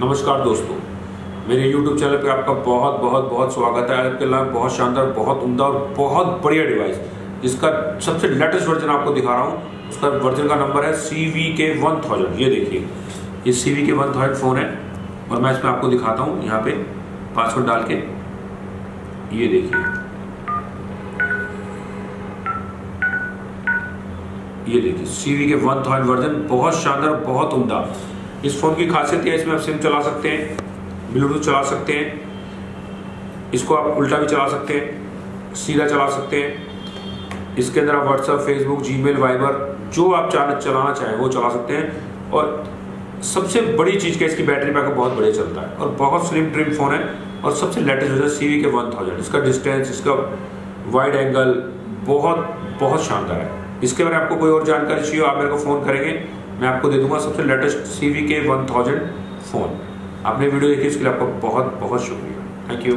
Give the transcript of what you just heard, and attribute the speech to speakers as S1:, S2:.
S1: नमस्कार दोस्तों, मेरे YouTube चैनल पे आपका बहुत बहुत बहुत स्वागत है। आपके लिए बहुत शानदार, बहुत उम्दा और बहुत बढ़िया डिवाइस जिसका सबसे लेटेस्ट वर्जन आपको दिखा रहा हूँ। उसका वर्जन का नंबर है C V K one thousand ये देखिए, ये C V K one thousand phone है और मैं इसमें आपको दिखाता हूँ, यहाँ पे पासवर्ड डाल के। ये देखिए ये देखिए C V K one thousand version बहुत शानदार, बहुत उम्दा। इस फ़ोन की खासियत है, इसमें आप सिम चला सकते हैं, ब्लूटूथ चला सकते हैं, इसको आप उल्टा भी चला सकते हैं, सीधा चला सकते हैं। इसके अंदर आप व्हाट्सएप फेसबुक जीमेल वाइबर जो आप चलाना चाहें, वो चला सकते हैं। और सबसे बड़ी चीज़ क्या इसकी बैटरी बैकअप बहुत बढ़िया चलता है। और बहुत स्लिम ट्रिम फ़ोन है और सबसे latest version C V K one thousand इसका डिस्टेंस इसका वाइड एंगल बहुत बहुत शानदार है। इसके बारे में आपको कोई और जानकारी चाहिए आप मेरे को फ़ोन करेंगे। मैं आपको दे दूँगा सबसे latest C V K one thousand phone आपने वीडियो देखी, उसके लिए आपका बहुत बहुत शुक्रिया। Thank you